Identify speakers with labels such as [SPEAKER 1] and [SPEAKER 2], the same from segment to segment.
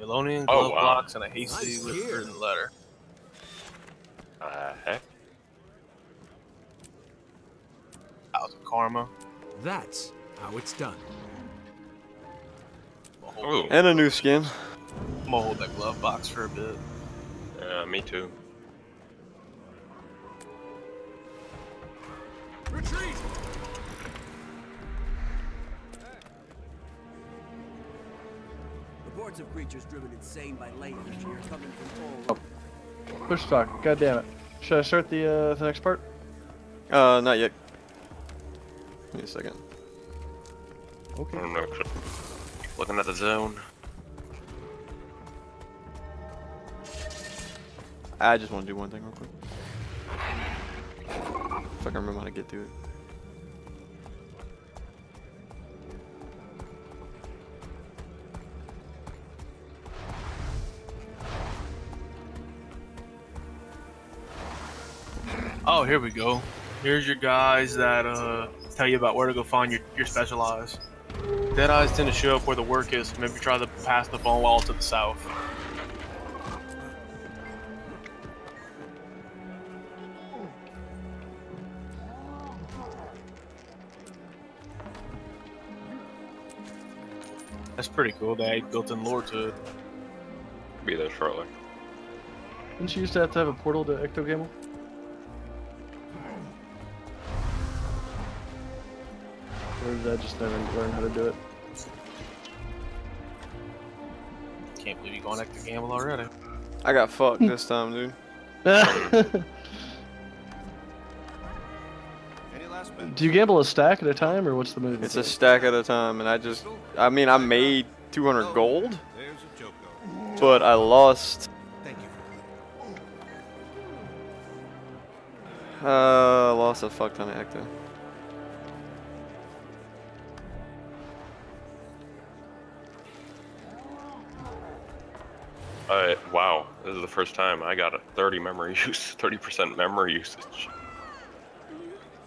[SPEAKER 1] Elonian
[SPEAKER 2] Oh,
[SPEAKER 1] glove
[SPEAKER 2] wow.
[SPEAKER 1] blocks and a hasty
[SPEAKER 3] Nice
[SPEAKER 1] with written letter.
[SPEAKER 2] Uh, heck?
[SPEAKER 1] Thousand karma.
[SPEAKER 3] That's how it's done.
[SPEAKER 1] I'm gonna hold,
[SPEAKER 2] Ooh.
[SPEAKER 4] And a new skin.
[SPEAKER 1] I'm gonna hold that glove box for a bit.
[SPEAKER 2] Yeah, me too.
[SPEAKER 3] Retreat!
[SPEAKER 5] Reports of creatures driven insane by language are coming from all
[SPEAKER 6] Push stock. God damn it. Should I start the uh, the next part?
[SPEAKER 4] Uh, not yet. Give me a second.
[SPEAKER 2] I
[SPEAKER 6] Okay.
[SPEAKER 2] don't. Looking at the zone.
[SPEAKER 4] I just want to do one thing real quick. If I can remember how to get to it.
[SPEAKER 1] Oh, here we go. Here's your guys that uh tell you about where to go find your, your specialized. Dead eyes tend to show up where the work is. Maybe try to pass the bone wall to the south. That's pretty cool. They built-in lore to it.
[SPEAKER 2] Be there shortly.
[SPEAKER 6] Didn't you used to have to have a portal to Ecto Gamble? Or did I just never learn how to do it?
[SPEAKER 1] Can't believe you going back to gamble already.
[SPEAKER 4] I got fucked this time, dude.
[SPEAKER 6] do you gamble a stack at a time, or what's the move?
[SPEAKER 4] It's a stack at a time, and I just, I mean, I made 200 gold,
[SPEAKER 7] There's a joke, though.
[SPEAKER 4] but I lost,
[SPEAKER 7] Thank
[SPEAKER 4] uh, lost a fuck ton of Ecto.
[SPEAKER 2] This is the first time I got a 30 memory use, 30% memory usage.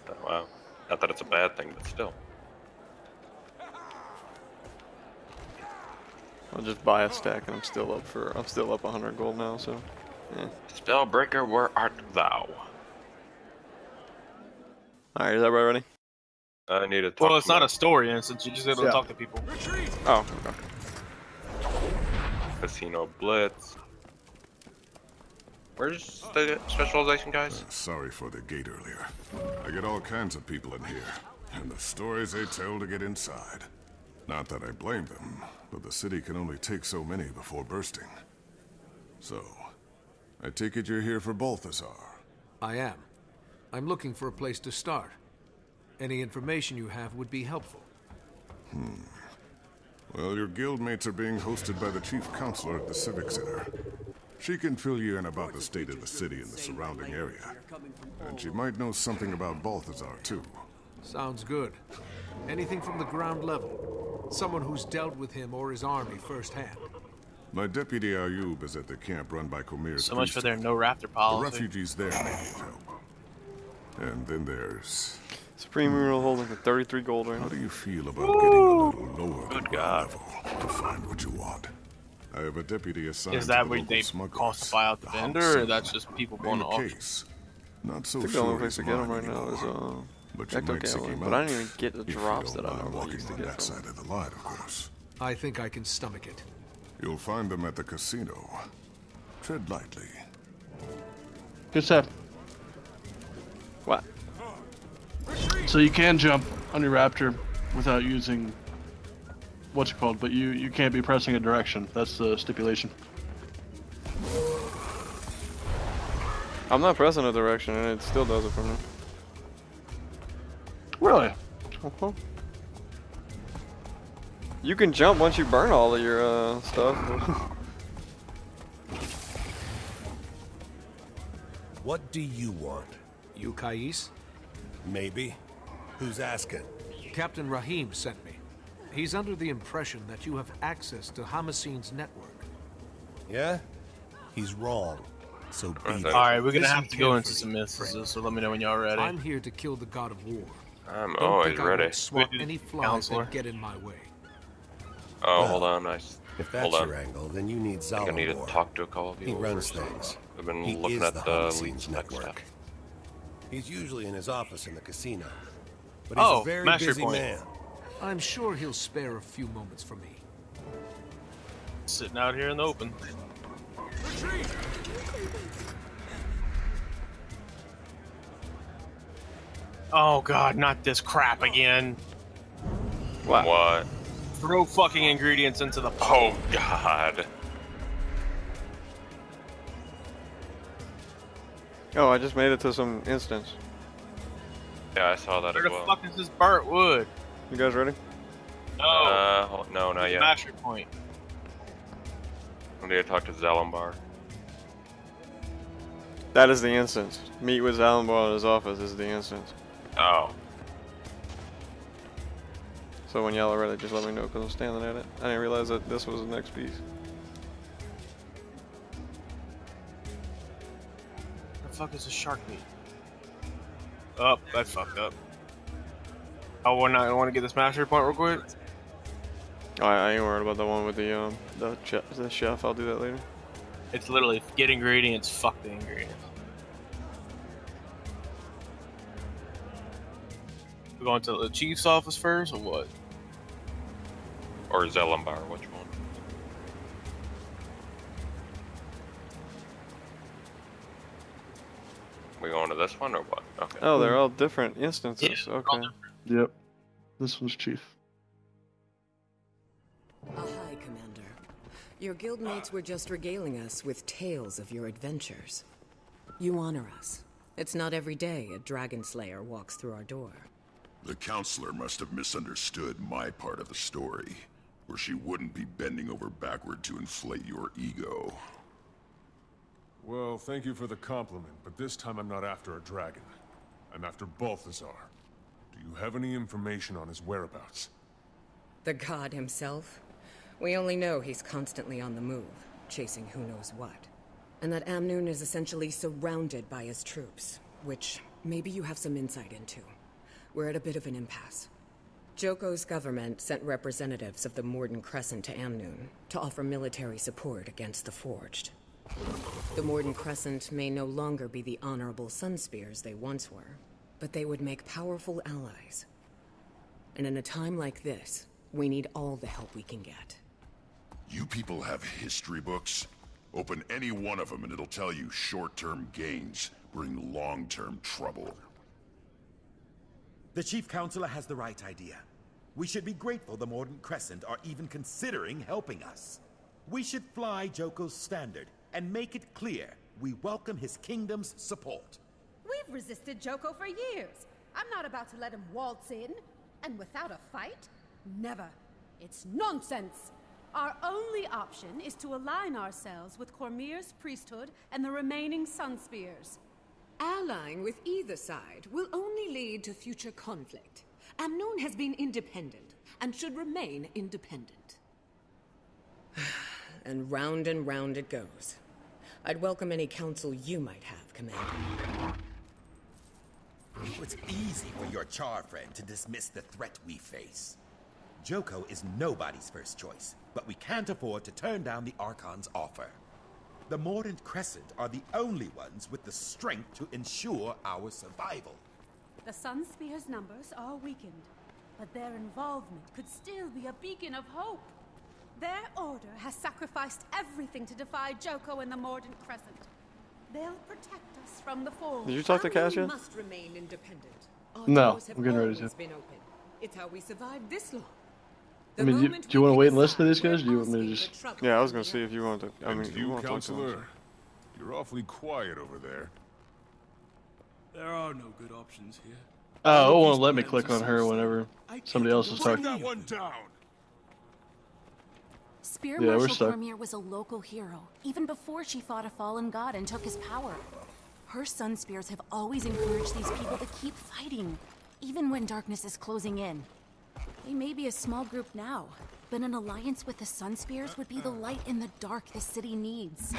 [SPEAKER 2] Uh, Wow. Not that it's a bad thing, but still.
[SPEAKER 4] I'll just buy a stack, and I'm still up for, I'm still up 100 gold now, so, yeah.
[SPEAKER 2] Spellbreaker, where art thou?
[SPEAKER 4] Alright, is that ready?
[SPEAKER 2] I need to talk
[SPEAKER 1] Well, it's
[SPEAKER 2] to
[SPEAKER 1] not
[SPEAKER 2] my
[SPEAKER 1] a story instance. You just able to talk to people.
[SPEAKER 3] Retreat!
[SPEAKER 4] Oh, okay.
[SPEAKER 2] Casino Blitz. Where's the specialization, guys?
[SPEAKER 8] Sorry for the gate earlier. I get all kinds of people in here, and the stories they tell to get inside. Not that I blame them, but the city can only take so many before bursting. So, I take it you're here for Balthazar.
[SPEAKER 3] I am. I'm looking for a place to start. Any information you have would be helpful. Hmm.
[SPEAKER 8] Well, your guildmates are being hosted by the chief counselor at the Civic Center. She can fill you in about the state of the city and the surrounding area. And she might know something about Balthazar, too.
[SPEAKER 3] Sounds good. Anything from the ground level. Someone who's dealt with him or his army firsthand.
[SPEAKER 8] My deputy Ayub is at the camp run by Kormir's
[SPEAKER 1] So much for their no raptor
[SPEAKER 8] The
[SPEAKER 1] policy.
[SPEAKER 8] refugees there may need help. And then there's...
[SPEAKER 4] Supreme Rune holding for 33 gold right
[SPEAKER 8] How do you feel about getting a little lower than
[SPEAKER 2] Good God.
[SPEAKER 8] level to find what you want? I have a deputy assigned
[SPEAKER 1] Is that
[SPEAKER 8] the
[SPEAKER 1] where
[SPEAKER 8] local
[SPEAKER 1] they
[SPEAKER 8] smugglers,
[SPEAKER 1] cost to buy out the vendor, or that's just people
[SPEAKER 8] In
[SPEAKER 1] going to
[SPEAKER 8] the
[SPEAKER 1] auction?
[SPEAKER 8] case, not so
[SPEAKER 4] I think the
[SPEAKER 8] sure
[SPEAKER 4] only place to get them
[SPEAKER 8] mine
[SPEAKER 4] right now is, uh,
[SPEAKER 8] But
[SPEAKER 4] Ecto Gambling, but I
[SPEAKER 8] out
[SPEAKER 4] didn't even get the
[SPEAKER 8] if
[SPEAKER 4] drops that I
[SPEAKER 8] mind
[SPEAKER 4] normally
[SPEAKER 8] walking
[SPEAKER 4] used to
[SPEAKER 8] on
[SPEAKER 4] get
[SPEAKER 8] that
[SPEAKER 4] from
[SPEAKER 8] side of the line, of course.
[SPEAKER 3] I think I can stomach it.
[SPEAKER 8] You'll find them at the casino. Tread lightly.
[SPEAKER 6] Good stuff.
[SPEAKER 4] What?
[SPEAKER 6] So you can jump on your raptor without using what's it called, but you you can't be pressing a direction. That's the stipulation.
[SPEAKER 4] I'm not pressing a direction, and it still does it for me.
[SPEAKER 6] Really?
[SPEAKER 4] Uh-huh. You can jump once you burn all of your uh, stuff.
[SPEAKER 7] What do you want?
[SPEAKER 3] You, Kais?
[SPEAKER 7] Maybe. Who's asking?
[SPEAKER 3] Captain Rahim sent me. He's under the impression that you have access to Hamasine's network.
[SPEAKER 7] Yeah? He's wrong. So be
[SPEAKER 2] Alright.
[SPEAKER 1] All right, we're gonna
[SPEAKER 3] Listen
[SPEAKER 1] have to go into some mysticism. So let me know when y'all ready.
[SPEAKER 3] I'm here to kill the god of war.
[SPEAKER 2] I'm
[SPEAKER 3] Don't
[SPEAKER 2] always
[SPEAKER 3] think I
[SPEAKER 2] ready.
[SPEAKER 3] won't swat any flies
[SPEAKER 1] counselor.
[SPEAKER 3] that get in my way.
[SPEAKER 2] Oh,
[SPEAKER 7] Well,
[SPEAKER 2] hold on. I, s-
[SPEAKER 7] If
[SPEAKER 2] hold
[SPEAKER 7] that's
[SPEAKER 2] on.
[SPEAKER 7] your angle, then you need
[SPEAKER 2] I I need to talk to a couple of
[SPEAKER 7] He runs
[SPEAKER 2] first.
[SPEAKER 7] things.
[SPEAKER 2] I've been
[SPEAKER 7] He
[SPEAKER 2] looking
[SPEAKER 7] is
[SPEAKER 2] at
[SPEAKER 7] the
[SPEAKER 2] the
[SPEAKER 7] Homicides
[SPEAKER 2] next
[SPEAKER 7] Network. He's usually in his office in the casino. But he's
[SPEAKER 1] Oh,
[SPEAKER 7] a very
[SPEAKER 1] master
[SPEAKER 7] busy
[SPEAKER 1] point.
[SPEAKER 7] man.
[SPEAKER 3] I'm sure he'll spare a few moments for me.
[SPEAKER 1] Sitting out here in the open. Oh god, not this crap again.
[SPEAKER 4] Wow.
[SPEAKER 2] What?
[SPEAKER 1] Throw fucking ingredients into the pot.
[SPEAKER 2] Oh God.
[SPEAKER 4] Oh, I just made it to some instance.
[SPEAKER 2] Yeah, I saw that
[SPEAKER 1] Where
[SPEAKER 2] as
[SPEAKER 1] the fuck is this burnt wood?
[SPEAKER 4] You guys ready?
[SPEAKER 1] No,
[SPEAKER 2] Uh, no, not yet.
[SPEAKER 1] master point.
[SPEAKER 2] I need to talk to Zalambur.
[SPEAKER 4] That is the instance. Meet with Zalambur in his office is the instance.
[SPEAKER 2] Oh.
[SPEAKER 4] So when y'all are ready, just let me know because I'm standing at it. I didn't realize that this was the next piece.
[SPEAKER 1] The fuck is the shark meat? Oh, I fucked up. Oh, when I want to get this master point real quick.
[SPEAKER 4] Oh, I, I ain't worried about the one with the um the chef. The chef. I'll do that later.
[SPEAKER 1] It's literally get ingredients, fuck the ingredients. We going to the chief's office first, or what?
[SPEAKER 2] Or Zalambur, which one? We going to this one or what? Okay.
[SPEAKER 4] Oh, they're all different instances.
[SPEAKER 1] they're all
[SPEAKER 4] okay.
[SPEAKER 6] Yep. This one's chief.
[SPEAKER 9] Ah, hi, Commander. Your guildmates were just regaling us with tales of your adventures. You honor us. It's not every day a dragon slayer walks through our door.
[SPEAKER 10] The counselor must have misunderstood my part of the story, or she wouldn't be bending over backward to inflate your ego.
[SPEAKER 8] Well, thank you for the compliment, but this time I'm not after a dragon. I'm after Balthazar. Do you have any information on his whereabouts?
[SPEAKER 9] The god himself? We only know he's constantly on the move, chasing who knows what. And that Amnoon is essentially surrounded by his troops, which maybe you have some insight into. We're at a bit of an impasse. Joko's government sent representatives of the Mordant Crescent to Amnoon to offer military support against the Forged. The Mordant Crescent may no longer be the honorable Sunspears they once were, but they would make powerful allies. And in a time like this, we need all the help we can get.
[SPEAKER 10] You people have history books? Open any one of them and it'll tell you short-term gains bring long-term trouble.
[SPEAKER 11] The Chief Counselor has the right idea. We should be grateful the Mordant Crescent are even considering helping us. We should fly Joko's standard and make it clear we welcome his kingdom's support.
[SPEAKER 12] We've resisted Joko for years. I'm not about to let him waltz in. And without a fight? Never. It's nonsense. Our only option is to align ourselves with Kormir's priesthood and the remaining Sunspears.
[SPEAKER 9] Allying with either side will only lead to future conflict. Amnoon has been independent and should remain independent. and round and round it goes. I'd welcome any counsel you might have, Commander.
[SPEAKER 11] It's easy for your Char friend to dismiss the threat we face. Joko is nobody's first choice, but we can't afford to turn down the Archon's offer. The Mordant Crescent are the only ones with the strength to ensure our survival.
[SPEAKER 12] The Sunspears' numbers are weakened, but their involvement could still be a beacon of hope. Their order has sacrificed everything to defy Joko and the Mordant Crescent. They'll protect us from the Forge.
[SPEAKER 4] Did you talk to Cass yet?
[SPEAKER 9] must remain independent. Our
[SPEAKER 6] No, I'm getting ready to.
[SPEAKER 9] been open. It's how we survived this long.
[SPEAKER 6] I mean, do you, do you want to wait and listen to these guys? Or do you want me to just?
[SPEAKER 4] Yeah, I was gonna see if you want to. I
[SPEAKER 8] And
[SPEAKER 4] mean,
[SPEAKER 8] you,
[SPEAKER 4] want to talk to him.
[SPEAKER 8] counselor? You're awfully quiet over there.
[SPEAKER 5] There are no good options here.
[SPEAKER 6] Oh, it won't let me click on her whenever somebody else is talking.
[SPEAKER 7] that one down!
[SPEAKER 13] Spear
[SPEAKER 6] Yeah,
[SPEAKER 13] Marshal
[SPEAKER 6] stuck.
[SPEAKER 13] Kormir was a local hero, even before she fought a fallen god and took his power. Her sun spears have always encouraged these people to keep fighting, even when darkness is closing in. They may be a small group now, but an alliance with the Sun Spears would be the light in the dark the city needs.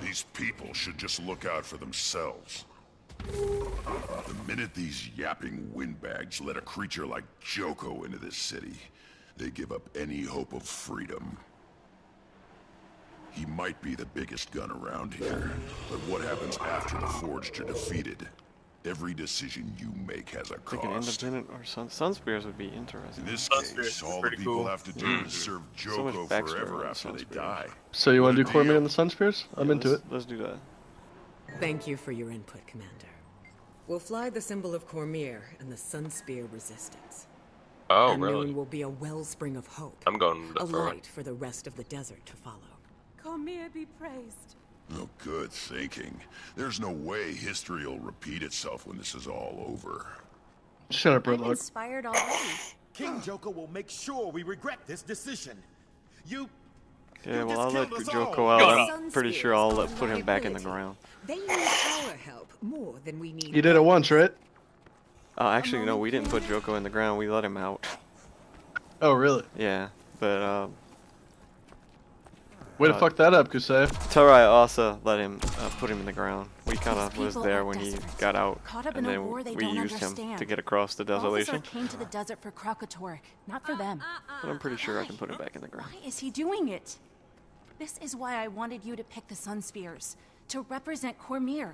[SPEAKER 10] These people should just look out for themselves. The minute these yapping windbags let a creature like Joko into this city, they give up any hope of freedom. He might be the biggest gun around here, but what happens after the Forged are defeated? Every decision you make has a
[SPEAKER 4] Thinking
[SPEAKER 10] cost.
[SPEAKER 4] independent or sun sun spears would be interesting.
[SPEAKER 10] In this
[SPEAKER 1] Sunspears
[SPEAKER 10] case, all the people
[SPEAKER 1] cool.
[SPEAKER 10] have to do
[SPEAKER 4] Mm.
[SPEAKER 10] is serve
[SPEAKER 4] So
[SPEAKER 10] Joko
[SPEAKER 4] backstory
[SPEAKER 10] forever
[SPEAKER 4] on
[SPEAKER 10] after they die.
[SPEAKER 6] So you want to do
[SPEAKER 10] What Kormir
[SPEAKER 6] and the Sun Spears? I'm
[SPEAKER 4] Yeah,
[SPEAKER 6] into
[SPEAKER 4] let's,
[SPEAKER 6] it.
[SPEAKER 4] Let's do that.
[SPEAKER 9] Thank you for your input, Commander. We'll fly the symbol of Kormir and the Sun Spear Resistance.
[SPEAKER 2] Oh,
[SPEAKER 9] and
[SPEAKER 2] really?
[SPEAKER 9] Will be a wellspring of hope.
[SPEAKER 2] I'm going to
[SPEAKER 9] a
[SPEAKER 2] throw it.
[SPEAKER 9] light for the rest of the desert to follow.
[SPEAKER 12] Kormir be praised.
[SPEAKER 10] Oh, good thinking. There's no way history will repeat itself when this is all over.
[SPEAKER 6] Shut up,
[SPEAKER 13] I'm
[SPEAKER 6] Redlock.
[SPEAKER 13] inspired already.
[SPEAKER 11] King Joko will make sure we regret this decision. You
[SPEAKER 4] Yeah,
[SPEAKER 11] You
[SPEAKER 4] well,
[SPEAKER 11] just
[SPEAKER 4] I'll let Joko out. I'm pretty sure I'll
[SPEAKER 9] Sun
[SPEAKER 4] let,
[SPEAKER 9] spears
[SPEAKER 4] put him back in the ground.
[SPEAKER 9] They need our help more than we need.
[SPEAKER 6] You did it once, right?
[SPEAKER 4] Oh, actually, no, we didn't put Joko in the ground. We let him out.
[SPEAKER 6] Oh, really?
[SPEAKER 4] Yeah, but um,
[SPEAKER 6] Way to
[SPEAKER 4] Uh,
[SPEAKER 6] fuck that up, Kousei.
[SPEAKER 4] Tarai also let him uh, put him in the ground. We kind of was there
[SPEAKER 13] are
[SPEAKER 4] when he got out,
[SPEAKER 13] caught up
[SPEAKER 4] and
[SPEAKER 13] in a
[SPEAKER 4] then
[SPEAKER 13] war they
[SPEAKER 4] we
[SPEAKER 13] don't
[SPEAKER 4] used him to get across the
[SPEAKER 13] Bulbasaur
[SPEAKER 4] desolation.
[SPEAKER 13] came to the desert for Kralkatorrik, not for them.
[SPEAKER 4] But I'm pretty sure I can put him back in the ground.
[SPEAKER 13] Why is he doing it? This is why I wanted you to pick the Sun Spears, to represent Kormir.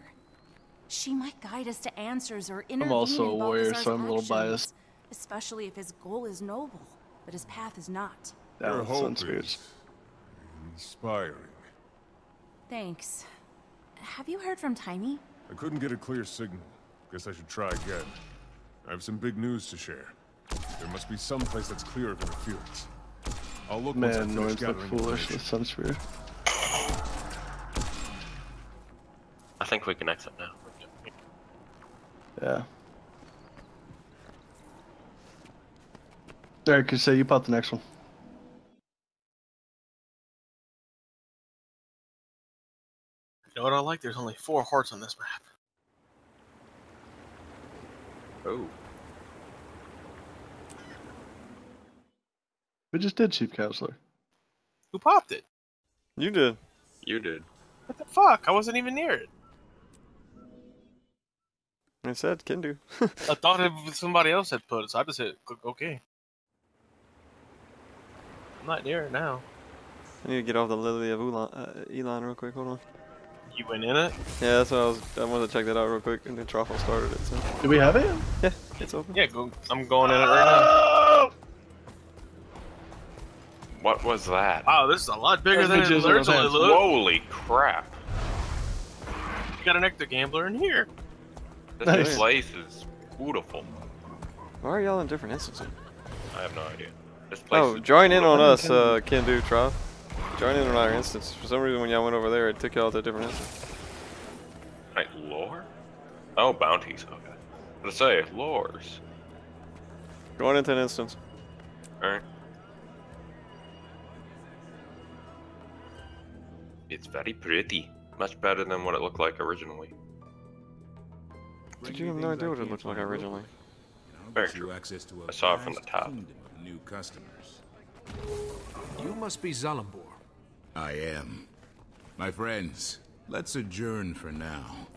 [SPEAKER 13] She might guide us to answers or intervene
[SPEAKER 6] also
[SPEAKER 13] in
[SPEAKER 6] a warrior, so I'm a little
[SPEAKER 13] actions,
[SPEAKER 6] biased.
[SPEAKER 13] Especially if his goal is noble, but his path is not.
[SPEAKER 6] Down
[SPEAKER 8] Your
[SPEAKER 6] with Sun
[SPEAKER 8] hope is inspiring.
[SPEAKER 13] Thanks. Have you heard from Taimi?
[SPEAKER 8] I couldn't get a clear signal. Guess I should try again. I have some big news to share. There must be some place that's clear of interference. I'll look once I
[SPEAKER 6] Man,
[SPEAKER 8] finish
[SPEAKER 6] Norns look
[SPEAKER 8] gathering
[SPEAKER 6] foolish
[SPEAKER 8] information.
[SPEAKER 6] with Sun
[SPEAKER 2] I think we can exit now.
[SPEAKER 6] Yeah. Alright, Kousei, you pop the next one.
[SPEAKER 1] You know what I like? There's only four hearts on this map.
[SPEAKER 2] Oh.
[SPEAKER 6] We just did Chief Counselor.
[SPEAKER 1] Who popped it?
[SPEAKER 4] You did.
[SPEAKER 2] You did.
[SPEAKER 1] What the fuck? I wasn't even near it.
[SPEAKER 4] I said Kindu.
[SPEAKER 1] I thought it was somebody else had put it, so I just hit OK. I'm not near it now.
[SPEAKER 4] I need to get off the Lily of Ulan, uh, Elon real quick. Hold on.
[SPEAKER 1] You went in it?
[SPEAKER 4] Yeah, that's what I was. I wanted to check that out real quick, and then Truffle started it. So
[SPEAKER 6] Do we have it?
[SPEAKER 4] yeah, it's open.
[SPEAKER 1] Yeah, go, I'm going in it right now.
[SPEAKER 2] What was that?
[SPEAKER 1] now. Wow, this is a lot bigger
[SPEAKER 6] Those
[SPEAKER 1] than it
[SPEAKER 6] bitches are
[SPEAKER 1] originally looked.
[SPEAKER 2] Holy crap!
[SPEAKER 1] You got an Ecto Gambler in here.
[SPEAKER 2] This
[SPEAKER 6] Nice.
[SPEAKER 2] place is beautiful.
[SPEAKER 4] Why are y'all in different instances?
[SPEAKER 2] I have no idea. This place
[SPEAKER 4] Oh, join in on us, uh, do, Trough. Join in on our instance. For some reason, when y'all went over there, it took y'all to a different instance.
[SPEAKER 2] Like lore? Oh, bounties. Okay. Let's say lores.
[SPEAKER 4] Going into an instance.
[SPEAKER 2] All right. It's very pretty. Much better than what it looked like originally.
[SPEAKER 4] Did you have no idea what it looked like originally?
[SPEAKER 2] Very true.
[SPEAKER 11] access to a
[SPEAKER 2] I saw it from the top.
[SPEAKER 11] new customers.
[SPEAKER 3] You must be Zalambur.
[SPEAKER 14] I am. My friends, let's adjourn for now.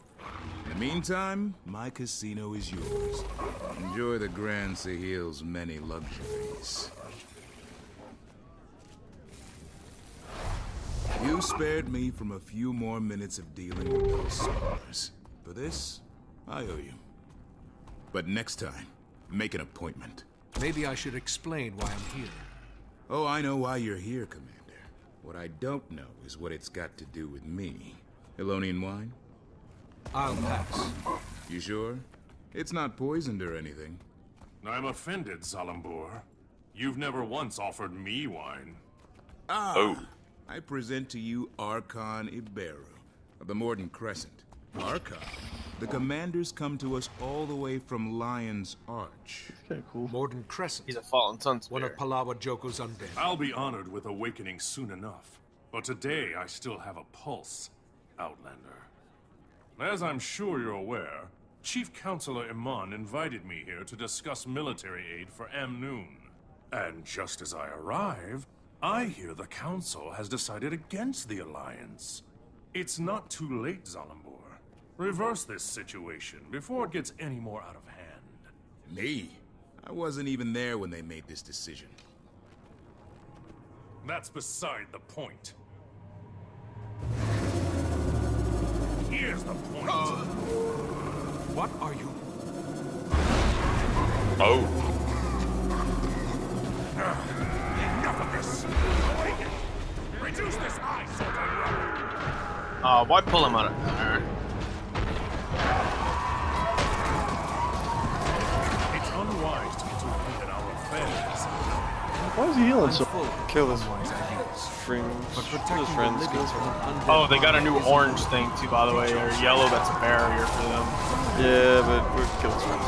[SPEAKER 14] In the meantime, my casino is yours. Enjoy the Grand Sahil's many luxuries. You spared me from a few more minutes of dealing with those spars. For this, I owe you. But next time, make an appointment.
[SPEAKER 3] Maybe I should explain why I'm here.
[SPEAKER 14] Oh, I know why you're here, Commander. What I don't know is what it's got to do with me. Elonian wine?
[SPEAKER 3] I'll pass.
[SPEAKER 14] You sure? It's not poisoned or anything.
[SPEAKER 8] I'm offended, Zalambur. You've never once offered me wine.
[SPEAKER 14] Ah!
[SPEAKER 2] Oh.
[SPEAKER 14] I present to you Archon Iberu of the Mordant Crescent. Archon? The commanders come to us all the way from Lion's Arch.
[SPEAKER 6] Okay, cool.
[SPEAKER 3] Mordant Crescent.
[SPEAKER 1] He's a fallen sun
[SPEAKER 3] One of
[SPEAKER 1] spear.
[SPEAKER 3] Palawa Joko's undead.
[SPEAKER 8] I'll be honored with awakening soon enough. But today I still have a pulse, Outlander. As I'm sure you're aware, Chief Counselor Iman invited me here to discuss military aid for Amnoon. And just as I arrive, I hear the Council has decided against the Alliance. It's not too late, Zalambur.
[SPEAKER 15] Reverse this situation before it gets any more out of hand.
[SPEAKER 14] Me? I wasn't even there when they made this decision.
[SPEAKER 15] That's beside the point. Here's the point.
[SPEAKER 3] What are you?
[SPEAKER 2] Oh.
[SPEAKER 15] Enough of this. Take it. Reduce this eye circle.
[SPEAKER 1] Uh, why pull him out of there?
[SPEAKER 15] Unwise to intervene in our affairs.
[SPEAKER 6] Why is he healing so?
[SPEAKER 4] Kill his friends. Kill his friends. Kill his friends.
[SPEAKER 1] Oh, they got a new orange thing too, by the way, or yellow. That's a barrier for them.
[SPEAKER 4] Yeah, but we're kill his friends.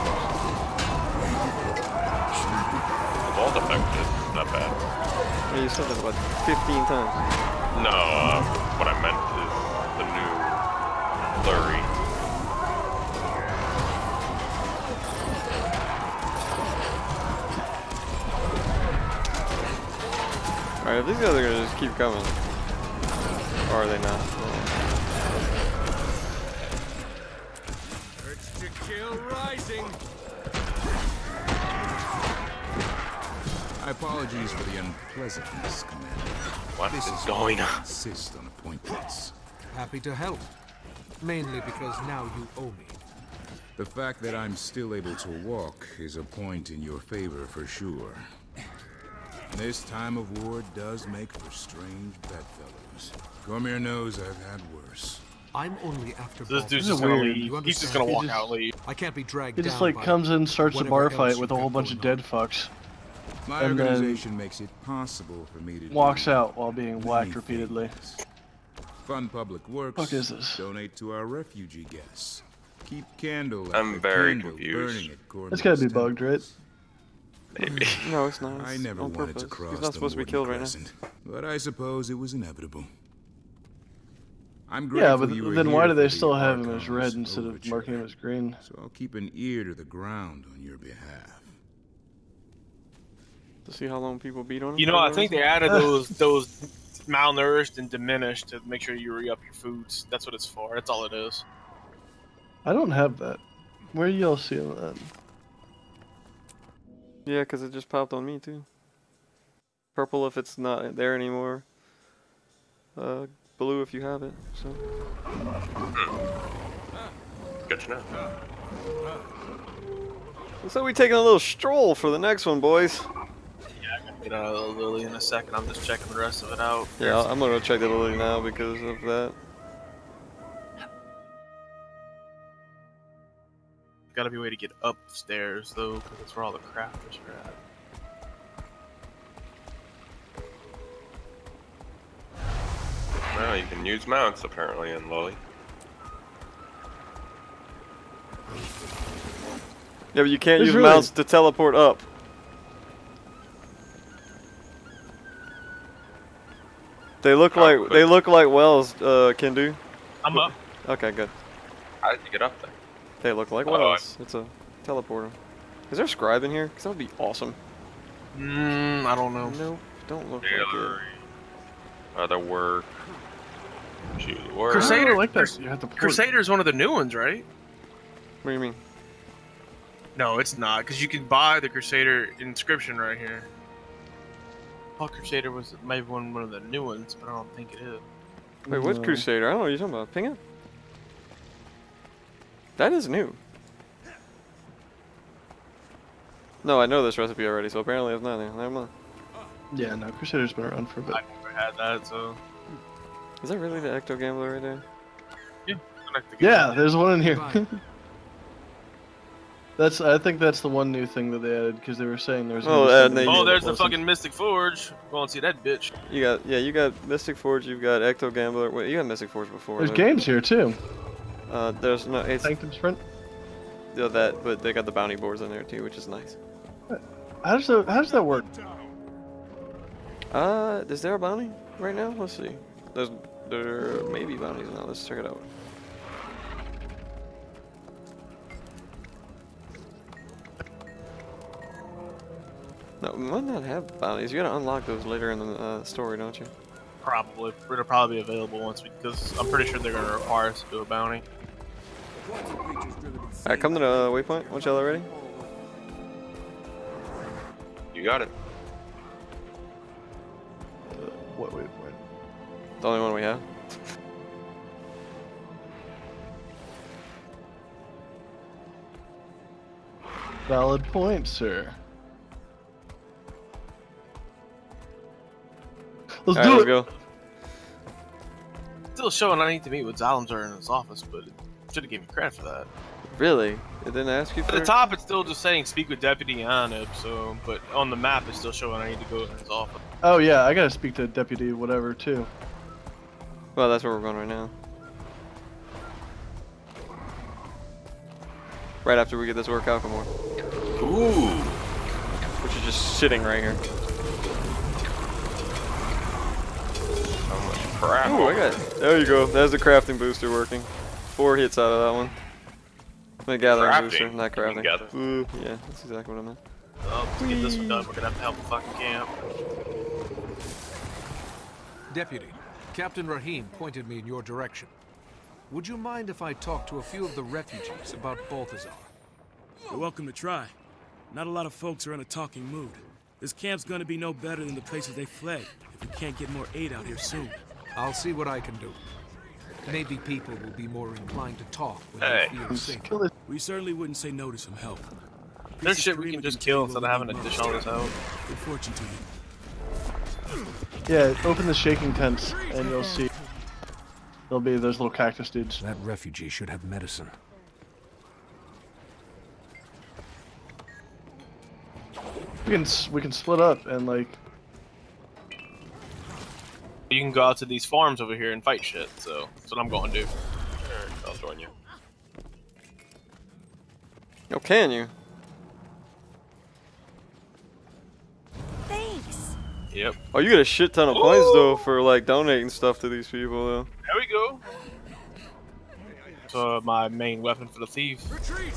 [SPEAKER 2] The vault effect is not bad.
[SPEAKER 4] Yeah, you said that about 15 times.
[SPEAKER 2] No, uh, what I meant
[SPEAKER 4] Alright, if these guys are gonna just keep coming. Or are they not?
[SPEAKER 11] Urge to kill rising.
[SPEAKER 14] Apologies for the unpleasantness, Commander.
[SPEAKER 2] What
[SPEAKER 14] this
[SPEAKER 2] is
[SPEAKER 14] is
[SPEAKER 2] going
[SPEAKER 14] why I
[SPEAKER 2] on?
[SPEAKER 14] insist on appointments.
[SPEAKER 3] Happy to help. Mainly because now you owe me.
[SPEAKER 14] The fact that I'm still able to walk is a point in your favor for sure. This time of war does make for strange bedfellows. Kormir knows I've had worse.
[SPEAKER 3] I'm only after
[SPEAKER 1] This dude's
[SPEAKER 6] This
[SPEAKER 1] just
[SPEAKER 6] is
[SPEAKER 1] gonna
[SPEAKER 6] weird.
[SPEAKER 1] leave. He's just
[SPEAKER 3] understand?
[SPEAKER 1] gonna walk
[SPEAKER 6] just-
[SPEAKER 1] out, leave.
[SPEAKER 3] I can't be dragged
[SPEAKER 6] He just
[SPEAKER 3] down
[SPEAKER 6] like
[SPEAKER 3] by
[SPEAKER 6] comes in, starts a bar fight with a whole bunch of dead fucks.
[SPEAKER 14] My
[SPEAKER 6] And then
[SPEAKER 14] organization makes it possible for me to
[SPEAKER 6] Walks out while being
[SPEAKER 14] many
[SPEAKER 6] whacked repeatedly.
[SPEAKER 14] things. Fund public works.
[SPEAKER 6] Fuck is this?
[SPEAKER 14] Donate to our refugee guests. Keep candle.
[SPEAKER 2] I'm
[SPEAKER 14] after
[SPEAKER 2] very
[SPEAKER 14] candle
[SPEAKER 2] confused.
[SPEAKER 14] burning at Kormir's
[SPEAKER 6] It's gotta be bugged, right?
[SPEAKER 2] Maybe. Mm.
[SPEAKER 4] No, it's not.
[SPEAKER 14] I never
[SPEAKER 4] on
[SPEAKER 14] wanted
[SPEAKER 4] purpose.
[SPEAKER 14] to cross
[SPEAKER 4] He's not
[SPEAKER 14] the
[SPEAKER 4] supposed to be
[SPEAKER 14] Mordant
[SPEAKER 4] killed right now.
[SPEAKER 14] Crescent, but I suppose it was inevitable. I'm
[SPEAKER 6] Yeah,
[SPEAKER 14] grateful
[SPEAKER 6] but
[SPEAKER 14] you were
[SPEAKER 6] then why do they
[SPEAKER 14] the
[SPEAKER 6] still have him as red instead of marking him as green?
[SPEAKER 14] So I'll keep an ear to the ground on your behalf.
[SPEAKER 4] To see how long people beat on him.
[SPEAKER 1] You know, I think they added those those malnourished and diminished to make sure you re up your foods. That's what it's for. That's all it is.
[SPEAKER 6] I don't have that. Where y'all seeing that?
[SPEAKER 4] Yeah, because it just popped on me too. Purple if it's not there anymore. Uh, blue if you have it. So.
[SPEAKER 2] Good to know.
[SPEAKER 4] Like we taking a little stroll for the next one, boys.
[SPEAKER 1] Yeah, I'm gonna get out of the lily in a second. I'm just checking the rest of it out.
[SPEAKER 4] Yeah, I'm gonna go check the lily now because of that.
[SPEAKER 1] Gotta be a way to get upstairs though, because that's where all the crafters are at.
[SPEAKER 2] Well, you can use mounts apparently in Lully.
[SPEAKER 4] Yeah, but you can't
[SPEAKER 6] There's
[SPEAKER 4] use
[SPEAKER 6] really-
[SPEAKER 4] mounts to teleport up. They look
[SPEAKER 2] How
[SPEAKER 4] like
[SPEAKER 2] quick?
[SPEAKER 4] they look like wells uh, can do.
[SPEAKER 1] I'm up.
[SPEAKER 4] Okay, good.
[SPEAKER 2] How did you get up there?
[SPEAKER 4] They look like
[SPEAKER 2] Oh, I-
[SPEAKER 4] wells. It's a teleporter. Is there a scribe in here? Cause that would be awesome.
[SPEAKER 1] Mm, I don't know.
[SPEAKER 4] Nope, don't look like it.
[SPEAKER 2] Other work. Choose work.
[SPEAKER 1] Crusader,
[SPEAKER 6] I like that.
[SPEAKER 1] Crus-
[SPEAKER 6] You have to
[SPEAKER 1] Crusader's one of the new ones, right?
[SPEAKER 4] What do you mean?
[SPEAKER 1] No, it's not, because you can buy the Crusader inscription right here. I thought Crusader was maybe one, one of the new ones, but I don't think it is.
[SPEAKER 4] Wait, what's
[SPEAKER 6] No.
[SPEAKER 4] Crusader? I don't know what you're talking about. Ping it. That is new. No, I know this recipe already, so apparently it's not there. Never mind.
[SPEAKER 6] Yeah, no, Crusader's been around for a bit.
[SPEAKER 1] I've never had that, so.
[SPEAKER 4] Is that really the Ecto Gambler right there?
[SPEAKER 1] connect the
[SPEAKER 6] Yeah, there's one in here. That's I think that's the one new thing that they added because they were saying there's.
[SPEAKER 4] Oh,
[SPEAKER 6] gonna
[SPEAKER 4] and they-
[SPEAKER 1] Oh, there's the
[SPEAKER 6] wasn't.
[SPEAKER 1] fucking Mystic Forge. Go and see that bitch.
[SPEAKER 4] You got yeah, you got Mystic Forge, you've got Ecto Gambler. Wait, you got Mystic Forge before.
[SPEAKER 6] There's
[SPEAKER 4] right?
[SPEAKER 6] games here too.
[SPEAKER 4] Uh, there's no it's
[SPEAKER 6] Sanctum Sprint.
[SPEAKER 4] yeah, that, but they got the bounty boards in there too, which is nice.
[SPEAKER 6] How does that How does that work?
[SPEAKER 4] Uh, is there a bounty right now? Let's see. There's there may be bounties now. Let's check it out. No, we might not have bounties. You gotta unlock those later in the uh, story, don't you?
[SPEAKER 1] Probably. It'll probably be available once we, because I'm pretty sure they're gonna require us to do a bounty.
[SPEAKER 4] Alright, come to the waypoint. Once y'all are ready.
[SPEAKER 2] You got it.
[SPEAKER 6] Uh, what waypoint?
[SPEAKER 4] The only one we have.
[SPEAKER 6] Valid point, sir. Let's
[SPEAKER 4] Alright,
[SPEAKER 6] do
[SPEAKER 4] let's
[SPEAKER 6] it.
[SPEAKER 4] go.
[SPEAKER 1] Still showing I need to meet with Zalambur in his office, but it should have given me credit for that.
[SPEAKER 4] Really? It didn't ask you for
[SPEAKER 1] At
[SPEAKER 4] for
[SPEAKER 1] the top, it's still just saying speak with Deputy Anib, so, but on the map, it's still showing I need to go in his office.
[SPEAKER 6] Oh yeah, I gotta speak to deputy whatever too.
[SPEAKER 4] Well, that's where we're going right now. Right after we get this workout for more.
[SPEAKER 2] Ooh.
[SPEAKER 4] Which is just sitting right here.
[SPEAKER 2] How much crap?
[SPEAKER 4] Ooh, I got There you go. There's the crafting booster working. Four hits out of that one. The gathering
[SPEAKER 2] Crafting?
[SPEAKER 4] booster, not
[SPEAKER 2] You mean
[SPEAKER 4] crafting.
[SPEAKER 2] gather?
[SPEAKER 4] Ooh, yeah, that's exactly what I meant.
[SPEAKER 1] Oh, to get this one done, we're gonna have to help the fucking camp.
[SPEAKER 3] Deputy, Captain Rahim pointed me in your direction. Would you mind if I talked to a few of the refugees about Balthazar?
[SPEAKER 16] You're welcome to try. Not a lot of folks are in a talking mood. This camp's gonna be no better than the places they fled if we can't get more aid out here soon.
[SPEAKER 3] I'll see what I can do. Maybe people will be more inclined to talk when
[SPEAKER 2] Hey.
[SPEAKER 3] they feel safe.
[SPEAKER 16] We certainly wouldn't say no to some help.
[SPEAKER 1] There's shit we can just kill instead of having to dish all this out.
[SPEAKER 16] Good fortune to you.
[SPEAKER 6] Yeah, open the shaking tents and you'll see. There'll be those little cactus dudes.
[SPEAKER 3] That refugee should have medicine.
[SPEAKER 6] We can we can split up and like
[SPEAKER 1] You can go out to these farms over here and fight shit, so that's what I'm going to do.
[SPEAKER 2] Alright, I'll join you.
[SPEAKER 4] Oh, can you?
[SPEAKER 13] Thanks.
[SPEAKER 1] Yep.
[SPEAKER 4] Oh, you get a shit ton of points though for like donating stuff to these people though.
[SPEAKER 1] There we go. So my main weapon for the thieves. Retreat!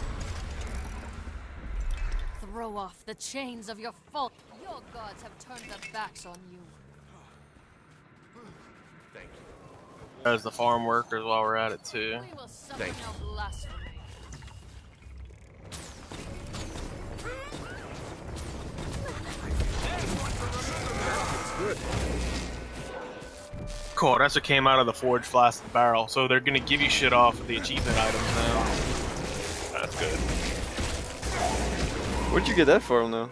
[SPEAKER 17] Throw off the chains of your fault. Your gods have turned their backs on you.
[SPEAKER 1] There's the farm workers while we're at it too.
[SPEAKER 17] We will summon your blasphemy.
[SPEAKER 1] Cool, that's what came out of the forge flask and barrel. So they're gonna give you shit off of the achievement items now.
[SPEAKER 2] That's good.
[SPEAKER 4] Where'd you get that from though?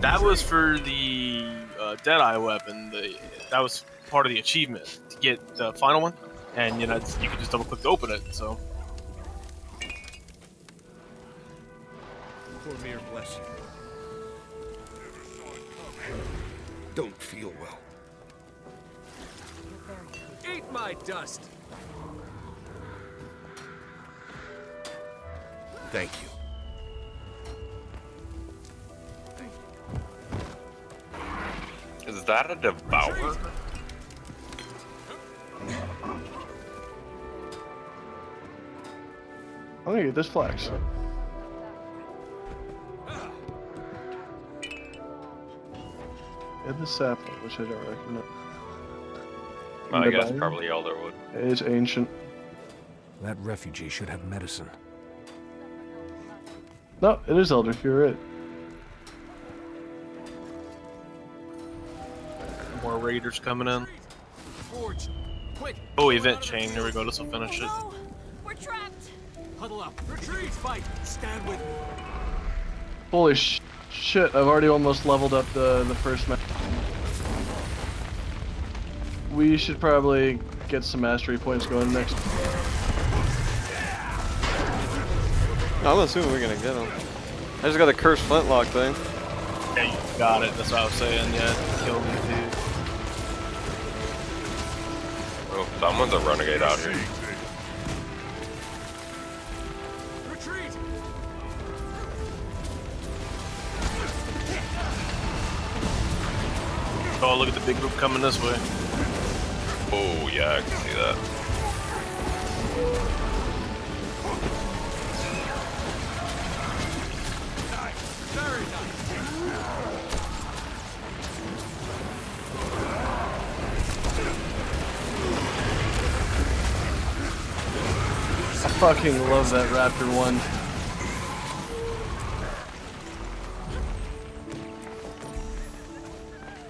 [SPEAKER 1] That was for the uh, Deadeye weapon. The that was part of the achievement to get the final one, and you know it's- you can just double click to open it. So
[SPEAKER 11] Kormir bless you. Don't feel well.
[SPEAKER 5] Eat my dust!
[SPEAKER 11] Thank you.
[SPEAKER 2] Is that a devourer?
[SPEAKER 6] I'm gonna get this flax. Get the sapling, which I don't recognize.
[SPEAKER 2] I guess
[SPEAKER 6] Goodbye.
[SPEAKER 2] probably Elderwood.
[SPEAKER 6] It's ancient.
[SPEAKER 3] That refugee should have medicine.
[SPEAKER 6] No, it is elder. You're right.
[SPEAKER 1] more raiders coming in.
[SPEAKER 5] Forge! Quick!
[SPEAKER 1] Oh, event chain. There we go. This will finish it.
[SPEAKER 17] Oh, we're trapped.
[SPEAKER 5] Huddle up! Retreat! Fight! Stand with me!
[SPEAKER 6] Holy sh shit! I've already almost leveled up the the first match. We should probably get some mastery points going next.
[SPEAKER 4] I'm assuming we're gonna get them. I just got the cursed flintlock thing.
[SPEAKER 1] Yeah, you got it. That's what I was saying. Yeah, kill me,
[SPEAKER 2] someone's a renegade out here.
[SPEAKER 5] Retreat!
[SPEAKER 1] Oh, look at the big group coming this way.
[SPEAKER 2] Oh, yeah, I can see that.
[SPEAKER 5] Very nice!
[SPEAKER 6] Fucking love that Raptor one.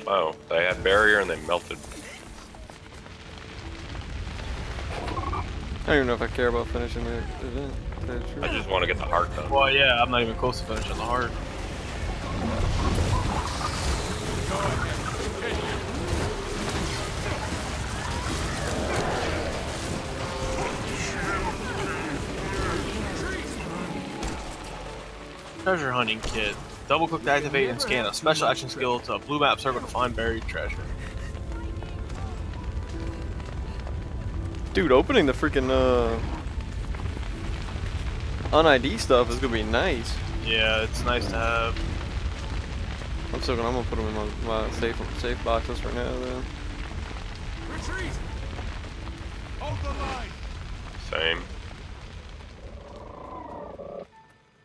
[SPEAKER 2] Wow, they had barrier and they melted.
[SPEAKER 4] I don't even know if I care about finishing the event. to tell the truth.
[SPEAKER 2] I just want to get the heart done.
[SPEAKER 1] Well, yeah, I'm not even close to finishing the heart. Treasure hunting kit. Double click to activate and scan a special action skill to a blue map circle to find buried treasure.
[SPEAKER 4] Dude, opening the freaking uh on ID stuff is gonna be nice.
[SPEAKER 1] Yeah, it's nice to have.
[SPEAKER 4] I'm still gonna I'm gonna put them in my, my safe safe boxes for now though.
[SPEAKER 15] Retreat! Hold the line!
[SPEAKER 2] Same.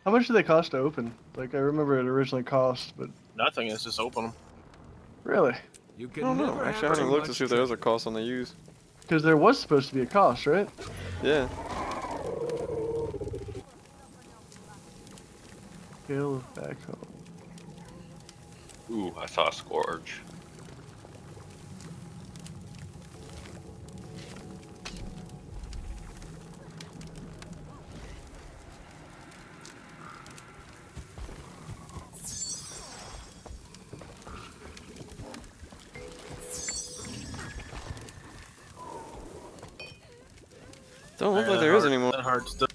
[SPEAKER 6] How much do they cost to open? Like I remember it originally cost, but
[SPEAKER 1] Nothing, it's just open them.
[SPEAKER 6] really,
[SPEAKER 3] You can I
[SPEAKER 4] don't know. Actually, I
[SPEAKER 3] have
[SPEAKER 4] haven't
[SPEAKER 3] too
[SPEAKER 4] looked to see if there is a cost on the use.
[SPEAKER 6] because there was supposed to be a cost, right?
[SPEAKER 4] Yeah.
[SPEAKER 6] Scale of backhoe.
[SPEAKER 2] Ooh, I saw a scourge.
[SPEAKER 4] Don't look like
[SPEAKER 1] that
[SPEAKER 4] there is
[SPEAKER 1] heart-
[SPEAKER 4] anymore.
[SPEAKER 1] That heart's still.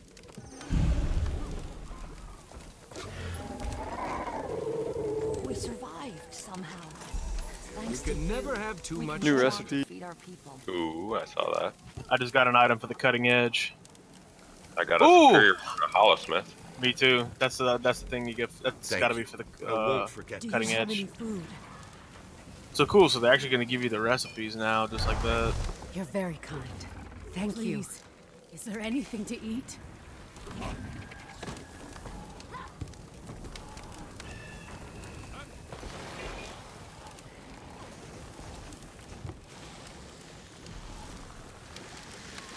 [SPEAKER 13] We survived somehow.
[SPEAKER 3] You
[SPEAKER 13] Thanks to
[SPEAKER 3] can never have too much.
[SPEAKER 4] New
[SPEAKER 13] go
[SPEAKER 4] recipe.
[SPEAKER 13] to Feed our people.
[SPEAKER 2] Ooh, I saw that.
[SPEAKER 1] I just got an item for the cutting edge.
[SPEAKER 2] I got a
[SPEAKER 1] Ooh!
[SPEAKER 2] superior Hollowsmith.
[SPEAKER 1] Me too. That's the that's the thing you get. That's
[SPEAKER 7] Thank
[SPEAKER 1] got to
[SPEAKER 7] you.
[SPEAKER 1] be for the uh,
[SPEAKER 7] won't forget
[SPEAKER 13] Do
[SPEAKER 1] cutting edge. So cool. So they're actually going to give you the recipes now, just like that.
[SPEAKER 12] You're very kind. Thank you.
[SPEAKER 17] Please, is there anything to eat?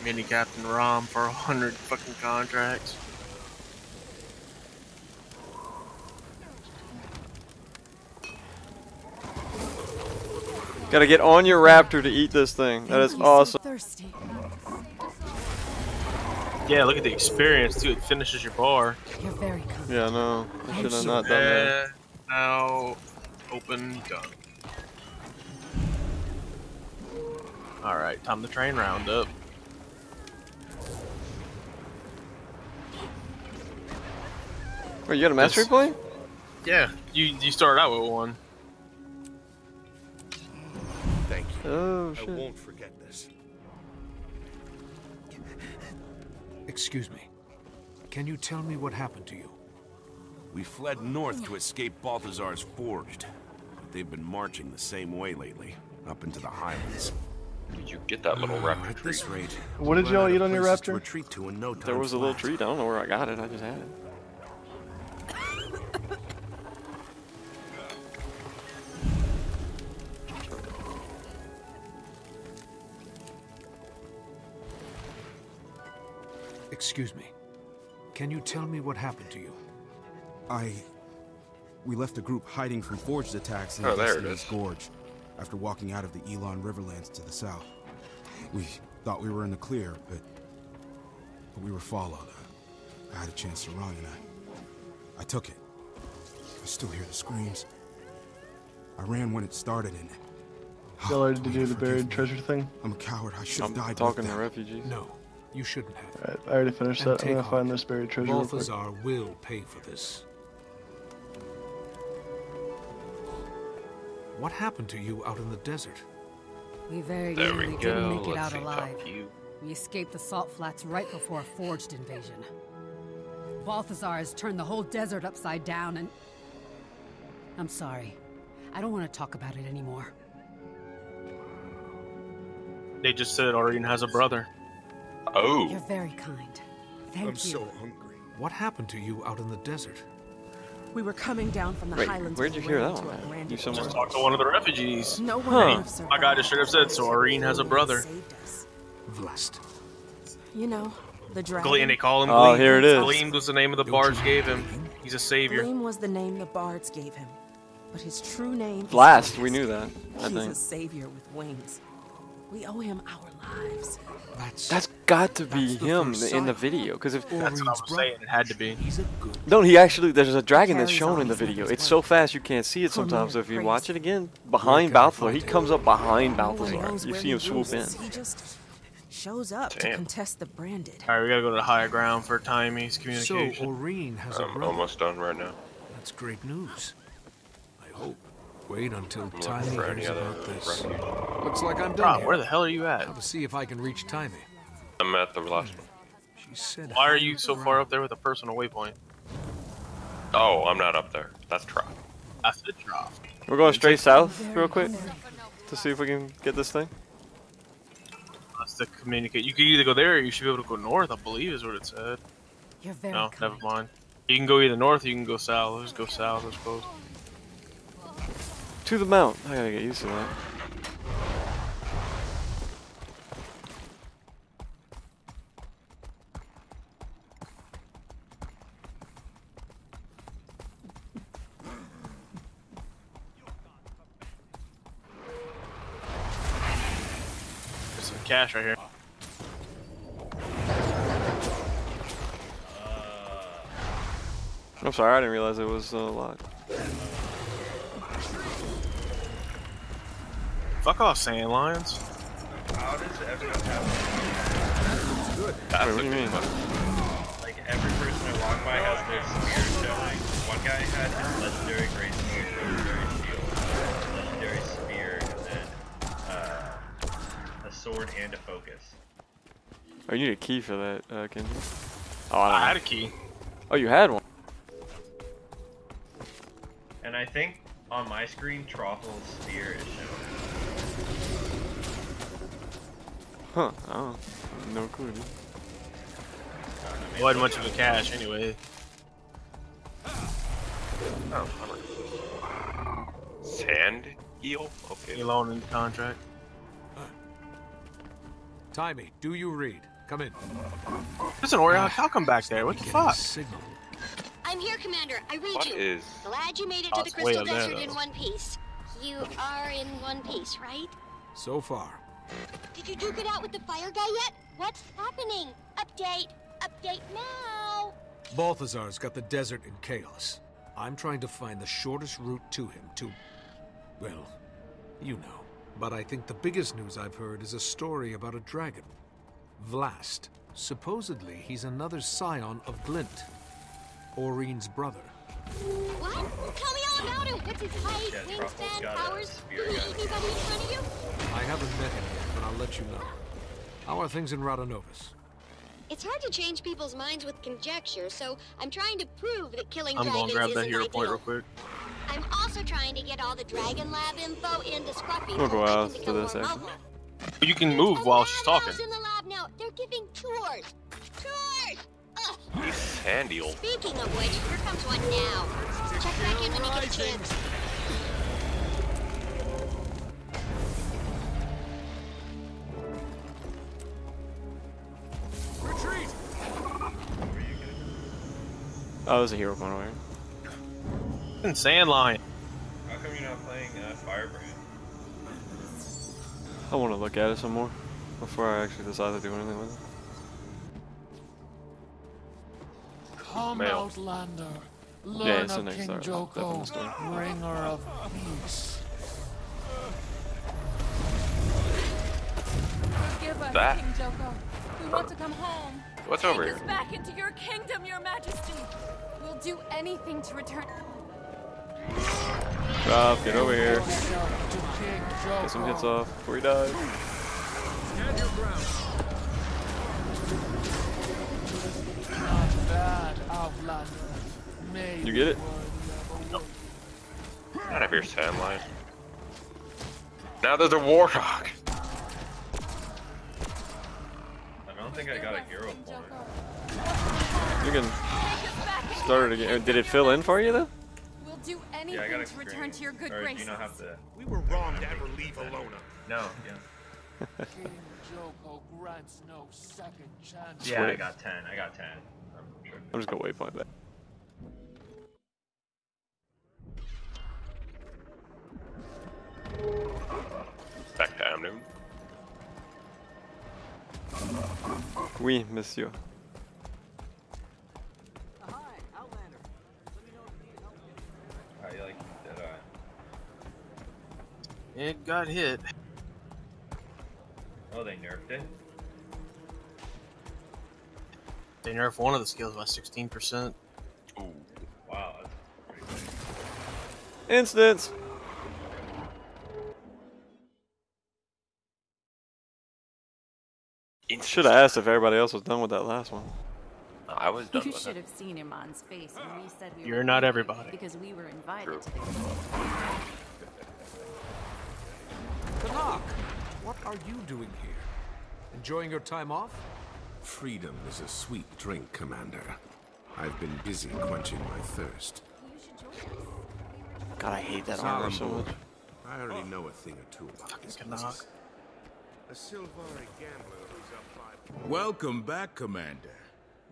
[SPEAKER 1] Mini Captain Rom for a hundred fucking contracts.
[SPEAKER 4] Gotta get on your raptor to eat this thing. That is awesome.
[SPEAKER 12] So thirsty.
[SPEAKER 1] Yeah, look at the experience too. It finishes your bar.
[SPEAKER 12] You're very kind.
[SPEAKER 4] Yeah, no. I should have
[SPEAKER 12] sure.
[SPEAKER 4] not done that.
[SPEAKER 1] Eh, now, open, gun. All right, time to train roundup.
[SPEAKER 4] Wait, you got a mastery
[SPEAKER 1] This-
[SPEAKER 4] point?
[SPEAKER 1] Yeah, you you started out with one.
[SPEAKER 7] Thank you.
[SPEAKER 4] Oh
[SPEAKER 7] I
[SPEAKER 4] shit.
[SPEAKER 3] Excuse me. Can you tell me what happened to you?
[SPEAKER 15] We fled north to escape Balthazar's Forged. But they've been marching the same way lately, up into the highlands.
[SPEAKER 2] Did you get that little uh, raptor
[SPEAKER 15] At
[SPEAKER 2] treat?
[SPEAKER 15] this rate,
[SPEAKER 6] What did y'all eat on your
[SPEAKER 15] places to
[SPEAKER 6] raptor?
[SPEAKER 15] retreat to in no time
[SPEAKER 4] There was a little treat. I don't know where I got it. I just had it.
[SPEAKER 3] Excuse me. Can you tell me what happened to you?
[SPEAKER 18] I... We left a group hiding from Forged attacks in
[SPEAKER 2] Oh, there it
[SPEAKER 18] Destiny's
[SPEAKER 2] is.
[SPEAKER 18] Gorge after walking out of the Elon Riverlands to the south. We thought we were in the clear, but... But we were followed. I had a chance to run, and I... I took it. I still hear the screams. I ran when it started, and...
[SPEAKER 6] Y'all already did do the buried
[SPEAKER 18] me.
[SPEAKER 6] treasure thing?
[SPEAKER 18] I'm a coward. I should have
[SPEAKER 4] I'm
[SPEAKER 18] died
[SPEAKER 4] talking to
[SPEAKER 18] them.
[SPEAKER 4] refugees.
[SPEAKER 3] No, you shouldn't have.
[SPEAKER 6] Alright, I already finished
[SPEAKER 3] And
[SPEAKER 6] that. I'm gonna find this buried treasure real quick.
[SPEAKER 3] Balthazar will pay for this. What happened to you out in the desert?
[SPEAKER 12] We very
[SPEAKER 2] There
[SPEAKER 12] nearly didn't make it
[SPEAKER 2] Let's
[SPEAKER 12] out alive.
[SPEAKER 2] talk to you.
[SPEAKER 12] We escaped the salt flats right before a forged invasion. Balthazar has turned the whole desert upside down and... I'm sorry. I don't want to talk about it anymore.
[SPEAKER 1] They just said Aurene has a brother.
[SPEAKER 2] Oh.
[SPEAKER 12] You're very kind. Thank you.
[SPEAKER 18] I'm so hungry.
[SPEAKER 3] What happened to you out in the desert?
[SPEAKER 19] We were coming down from the
[SPEAKER 4] Wait,
[SPEAKER 19] highlands.
[SPEAKER 4] where'd you hear that
[SPEAKER 19] into
[SPEAKER 4] one
[SPEAKER 19] a
[SPEAKER 4] at? You somewhere?
[SPEAKER 1] Just talked to one of the refugees.
[SPEAKER 19] No one
[SPEAKER 4] Huh.
[SPEAKER 1] My guy just straight up said, so
[SPEAKER 19] survived.
[SPEAKER 1] Aurene has a brother.
[SPEAKER 19] Saved.
[SPEAKER 3] Vlast.
[SPEAKER 19] You know, The
[SPEAKER 1] Gle-
[SPEAKER 19] dragon?
[SPEAKER 1] and they call him
[SPEAKER 4] Oh,
[SPEAKER 1] Gleam.
[SPEAKER 4] here it is.
[SPEAKER 1] Gleam was the name of the bards gave him. He's a savior.
[SPEAKER 19] Gleam was the name the bards gave him. But his true name is
[SPEAKER 4] Vlast, we knew that, I
[SPEAKER 19] He's
[SPEAKER 4] think.
[SPEAKER 19] a savior with wings. We owe him our lives.
[SPEAKER 4] That's got to be
[SPEAKER 19] the
[SPEAKER 4] him
[SPEAKER 19] first
[SPEAKER 4] in the video, because if
[SPEAKER 1] That's what I was saying. It had to be.
[SPEAKER 4] no, he actually there's a dragon that's shown in the video. It's so fast you can't see it sometimes. So if you watch it again, behind Balthazar, he comes up behind Balthazar. You see him swoop in.
[SPEAKER 19] He just shows up to
[SPEAKER 1] Damn.
[SPEAKER 19] contest the branded.
[SPEAKER 1] All right, we gotta go to the higher ground for Taimi's
[SPEAKER 3] So,
[SPEAKER 1] communication.
[SPEAKER 3] Aurene has a
[SPEAKER 2] I'm
[SPEAKER 3] brother.
[SPEAKER 2] almost done right now.
[SPEAKER 3] That's great news. I hope. Wait until
[SPEAKER 2] looking
[SPEAKER 3] Taimi
[SPEAKER 2] for any
[SPEAKER 3] hears
[SPEAKER 2] other
[SPEAKER 3] about this.
[SPEAKER 2] refuge.
[SPEAKER 3] Looks like I'm done
[SPEAKER 1] Rob,
[SPEAKER 3] here.
[SPEAKER 1] where the hell are you at?
[SPEAKER 3] Now to see if I can reach Taimi.
[SPEAKER 2] I'm at the last one.
[SPEAKER 3] She said
[SPEAKER 1] Why are you so far up there with a personal waypoint?
[SPEAKER 2] Oh, I'm not up there. That's Trop.
[SPEAKER 1] I said drop.
[SPEAKER 4] We're going straight south real quick to see if we can get this thing.
[SPEAKER 1] That's to communicate. You could either go there or you should be able to go north, I believe is what it said.
[SPEAKER 9] You're very
[SPEAKER 1] No,
[SPEAKER 9] kind.
[SPEAKER 1] never mind. You can go either north or you can go south. Let's go south, I suppose.
[SPEAKER 4] To the mount. I gotta get used to that.
[SPEAKER 1] There's some cash right here.
[SPEAKER 4] I'm sorry, I didn't realize it was uh, a lot.
[SPEAKER 1] Fuck off, sand lions.
[SPEAKER 20] How does everyone have
[SPEAKER 4] Wait, what do you mean?
[SPEAKER 20] like every person I walk by has their spear showing? One guy had his legendary greatsword, legendary shield, legendary spear, and then uh, a sword and a focus.
[SPEAKER 4] Oh, you need a key for that, uh, Kenji. Oh, I,
[SPEAKER 1] I had a key.
[SPEAKER 4] Oh, you had one.
[SPEAKER 20] And I think on my screen, Troffle's spear is showing.
[SPEAKER 4] Huh? Oh, no clue. Dude.
[SPEAKER 1] wasn't much of a cash anyway.
[SPEAKER 2] Oh, Sand eel? Okay.
[SPEAKER 1] Elon in the contract.
[SPEAKER 3] Taimi, do you read? Come in.
[SPEAKER 1] Listen, Orion, I'll come back there. What the fuck?
[SPEAKER 3] Signal.
[SPEAKER 21] I'm here, Commander. I read
[SPEAKER 2] What
[SPEAKER 21] you.
[SPEAKER 2] is-
[SPEAKER 21] Glad you made it
[SPEAKER 1] Oh,
[SPEAKER 21] to the Crystal
[SPEAKER 1] up there,
[SPEAKER 21] Desert in one piece. You are in one piece, right?
[SPEAKER 3] So far.
[SPEAKER 21] Did you duke it out with the fire guy yet? What's happening? Update. Update now.
[SPEAKER 3] Balthazar's got the desert in chaos. I'm trying to find the shortest route to him to. Well, you know. But I think the biggest news I've heard is a story about a dragon. Vlast. Supposedly, he's another scion of Glint. Aurene's brother.
[SPEAKER 21] What? Tell me all about him. What's his height,
[SPEAKER 20] Yeah,
[SPEAKER 21] wingspan, powers? Did he eat anybody in front of you?
[SPEAKER 3] I haven't met him yet, but I'll let you know. How are things in Rata Novus?
[SPEAKER 21] It's hard to change people's minds with conjecture, so I'm trying to prove that killing
[SPEAKER 1] I'm
[SPEAKER 21] dragons
[SPEAKER 1] gonna grab that
[SPEAKER 21] isn't
[SPEAKER 1] hero point real quick.
[SPEAKER 21] I'm also trying to get all the Dragon Lab info into Scruffy
[SPEAKER 4] We'll go
[SPEAKER 21] so
[SPEAKER 4] out
[SPEAKER 21] can
[SPEAKER 4] to
[SPEAKER 21] become
[SPEAKER 4] this
[SPEAKER 21] more
[SPEAKER 4] exit.
[SPEAKER 21] mobile.
[SPEAKER 1] But you can move while she's talking.
[SPEAKER 21] Labs in the lab now. They're giving tours. Tours! Ugh.
[SPEAKER 2] Sand eel.
[SPEAKER 21] Speaking of which, here comes one now. Check back in when you get a chance.
[SPEAKER 16] Retreat!
[SPEAKER 4] Oh, there's a hero going over here.
[SPEAKER 1] And sand lion.
[SPEAKER 20] How come you're not playing uh, Firebrand?
[SPEAKER 4] I want to look at it some more before I actually decide to do anything with it.
[SPEAKER 22] Come,
[SPEAKER 2] Mail.
[SPEAKER 22] Outlander.
[SPEAKER 4] Yeah,
[SPEAKER 22] Learn
[SPEAKER 4] it's the next
[SPEAKER 22] King
[SPEAKER 4] step- step the
[SPEAKER 22] Joko,
[SPEAKER 4] story.
[SPEAKER 22] bringer of peace.
[SPEAKER 2] Forgive us, That- King
[SPEAKER 17] Joko. We want to come home.
[SPEAKER 2] What's
[SPEAKER 17] Take
[SPEAKER 2] over
[SPEAKER 17] us
[SPEAKER 2] here?
[SPEAKER 17] back into your kingdom, your majesty. We'll do anything to return.
[SPEAKER 4] Rob, get over here.
[SPEAKER 22] To King Joko.
[SPEAKER 4] Get some hits off before he dies.
[SPEAKER 16] Stand your ground.
[SPEAKER 22] Not bad, Outlander. May
[SPEAKER 4] You get it?
[SPEAKER 2] Get out of here, sand lion. Now there's a warthog.
[SPEAKER 20] I don't think I got a hero point.
[SPEAKER 4] You can start it again. Did it fill in for you though?
[SPEAKER 17] We'll do
[SPEAKER 20] Yeah, I
[SPEAKER 17] anything
[SPEAKER 20] got a
[SPEAKER 17] to return
[SPEAKER 20] screen.
[SPEAKER 17] to your good
[SPEAKER 20] or
[SPEAKER 17] graces.
[SPEAKER 20] do you not have to?
[SPEAKER 22] We were wrong to ever leave Elona.
[SPEAKER 20] No, yeah.
[SPEAKER 22] King Joko grants no second chance.
[SPEAKER 20] Yeah, I got 10. I got 10. I'm sure.
[SPEAKER 4] I'm just gonna waypoint that.
[SPEAKER 2] Back to Amnoon.
[SPEAKER 4] Oui, monsieur.
[SPEAKER 20] How you like Deadeye?
[SPEAKER 1] It got hit.
[SPEAKER 20] Oh, they nerfed it?
[SPEAKER 1] They nerfed one of the skills by 16%.
[SPEAKER 20] Wow, that's pretty good.
[SPEAKER 4] Instance. Should have asked if everybody else was done with that last one.
[SPEAKER 2] I was done
[SPEAKER 13] You
[SPEAKER 2] with
[SPEAKER 13] should
[SPEAKER 2] it.
[SPEAKER 13] have seen Iman's face when we said we
[SPEAKER 1] You're
[SPEAKER 13] were
[SPEAKER 1] not everybody.
[SPEAKER 13] Because we were invited
[SPEAKER 2] True.
[SPEAKER 13] to the
[SPEAKER 3] Canach, what are you doing here? Enjoying your time off?
[SPEAKER 15] Freedom is a sweet drink, Commander. I've been busy quenching my thirst.
[SPEAKER 4] God, I hate that armor so much.
[SPEAKER 15] I already know a thing or two about this
[SPEAKER 1] Canach.
[SPEAKER 15] business. A Sylvari gambler who's up five.
[SPEAKER 14] Welcome back, Commander.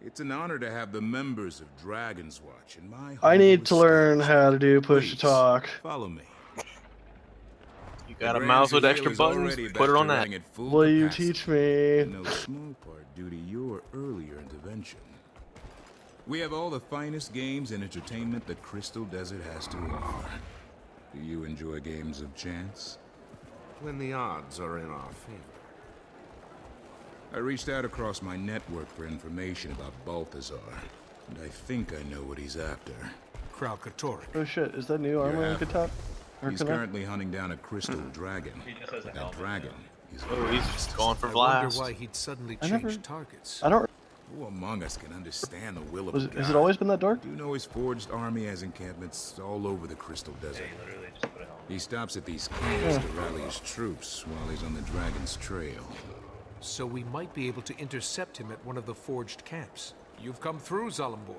[SPEAKER 14] It's an honor to have the members of Dragon's Watch in my
[SPEAKER 6] I need to learn how to do push to talk.
[SPEAKER 14] Follow me.
[SPEAKER 1] You got
[SPEAKER 14] The
[SPEAKER 1] a mouse with extra
[SPEAKER 14] Sahil is
[SPEAKER 1] buttons? Put it on
[SPEAKER 14] back to
[SPEAKER 1] that.
[SPEAKER 14] running at full
[SPEAKER 6] Will you
[SPEAKER 14] capacity.
[SPEAKER 6] teach me?
[SPEAKER 14] No small part due to your earlier intervention. We have all the finest games and entertainment the Crystal Desert has to offer. Do you enjoy games of chance?
[SPEAKER 15] When the odds are in our favor.
[SPEAKER 14] I reached out across my network for information about Balthazar, and I think I know what he's after.
[SPEAKER 3] Kralkatorrik.
[SPEAKER 6] Oh shit, is that new armor in
[SPEAKER 14] half
[SPEAKER 6] Katak?
[SPEAKER 14] He's currently hunting down a crystal hmm. dragon.
[SPEAKER 20] He just has a
[SPEAKER 14] That
[SPEAKER 20] helmet.
[SPEAKER 14] dragon is
[SPEAKER 1] Oh, he's just going for
[SPEAKER 3] I wonder why he'd suddenly
[SPEAKER 6] I
[SPEAKER 3] change
[SPEAKER 6] never-
[SPEAKER 3] targets.
[SPEAKER 6] I don't.
[SPEAKER 14] Who among us can understand the will of
[SPEAKER 6] Was
[SPEAKER 14] a
[SPEAKER 6] it,
[SPEAKER 14] god?
[SPEAKER 6] has it always been that dark?
[SPEAKER 14] Do you know his forged army has encampments all over the Crystal Desert?
[SPEAKER 20] He literally just put a helmet.
[SPEAKER 14] He stops at these camps to rally his troops while he's on the dragon's trail.
[SPEAKER 3] So we might be able to intercept him at one of the forged camps. You've come through, Zalambur.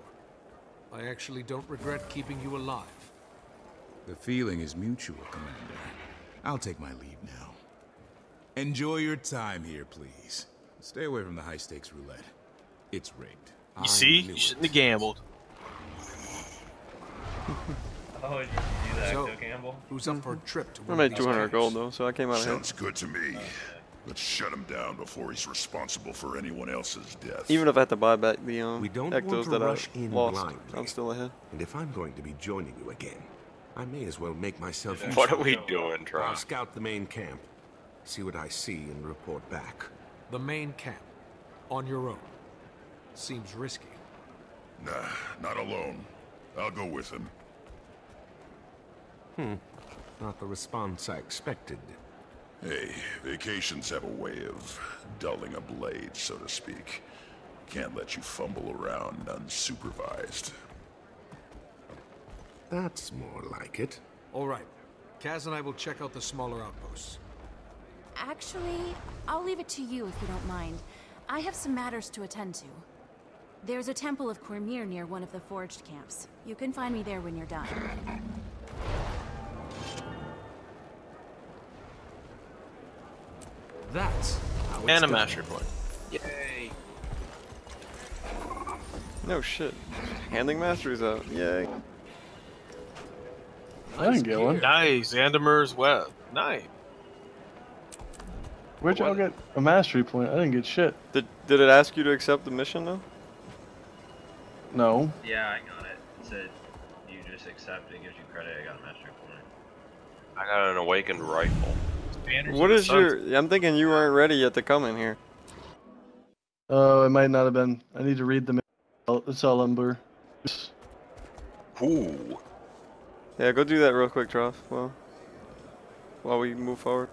[SPEAKER 3] I actually don't regret keeping you alive.
[SPEAKER 14] The feeling is mutual, Commander. I'll take my leave now. Enjoy your time here, please. Stay away from the high-stakes roulette. It's rigged.
[SPEAKER 1] You see? You shouldn't have gambled.
[SPEAKER 20] Oh, did you do that,
[SPEAKER 3] So,
[SPEAKER 20] Joe
[SPEAKER 3] Who's up for a trip to
[SPEAKER 4] I
[SPEAKER 3] one of
[SPEAKER 4] made
[SPEAKER 3] these
[SPEAKER 4] 200 gold though, so I came out ahead.
[SPEAKER 23] Sounds good to me. Let's shut him down before he's responsible for anyone else's death.
[SPEAKER 4] Even if I had to buy back the um,
[SPEAKER 15] We don't
[SPEAKER 4] Ectos that
[SPEAKER 15] rush
[SPEAKER 4] I
[SPEAKER 15] in
[SPEAKER 4] lost,
[SPEAKER 15] blindly.
[SPEAKER 4] I'm still ahead.
[SPEAKER 15] And if I'm going to be joining you again, I may as well make myself
[SPEAKER 2] What are we doing,
[SPEAKER 15] I'll scout the main camp, see what I see, and report back.
[SPEAKER 3] The main camp. On your own. Seems risky.
[SPEAKER 23] Nah, not alone. I'll go with him.
[SPEAKER 15] Hmm. Not the response I expected.
[SPEAKER 23] Hey, vacations have a way of dulling a blade, so to speak. Can't let you fumble around unsupervised.
[SPEAKER 15] That's more like it.
[SPEAKER 3] All right. Kaz and I will check out the smaller outposts.
[SPEAKER 13] Actually, I'll leave it to you if you don't mind. I have some matters to attend to. There's a temple of Kormir near one of the forged camps. You can find me there when you're done.
[SPEAKER 15] That's how it's
[SPEAKER 1] And a
[SPEAKER 15] done.
[SPEAKER 1] mastery point. Yay.
[SPEAKER 4] No shit. Handling masteries out. Yay.
[SPEAKER 6] I didn't get one.
[SPEAKER 1] Nice. Zandamer's web. Nice.
[SPEAKER 6] Where'd y'all get a mastery point? I didn't get shit.
[SPEAKER 4] Did did it ask you to accept the mission though?
[SPEAKER 6] No.
[SPEAKER 20] Yeah, I got it. It said you just accept it, gives you credit. I got a mastery point.
[SPEAKER 2] I got an awakened rifle.
[SPEAKER 4] What is your? I'm thinking you weren't ready yet to come in here.
[SPEAKER 6] Oh, it might not have been. I need to read the. ma- It's all lumber.
[SPEAKER 2] Ooh.
[SPEAKER 4] Yeah, go do that real quick, Trough. Well, while we move forward.